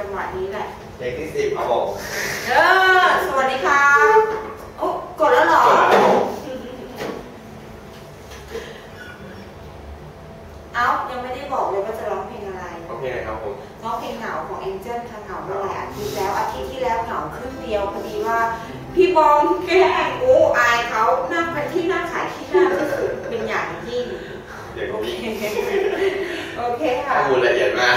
จังหวะนี้แหละเพลงที่สิบครับผมเออสวัสดีครับโอ้กดแล้วเหรอจบแล้วผมเอ้ายังไม่ได้บอกเลยว่าจะร้องเพลงอะไร โอเคครับผมร้องเพลงเหงาของ Angel ค่ะเหงาเมื่อหลายอาทิตย์แล้วอาทิตย์ที่แล้วเหงาครึ่งเดียวพอดีว่า พี่บอมแกล้งโอ้อายเขานั่งเป็นที่น่าขายที่หน้าที่สุดเป็นอย่างยิ่งอย่างโอเคนี้โอเคข้ค่ะอมูลละเอียดมาก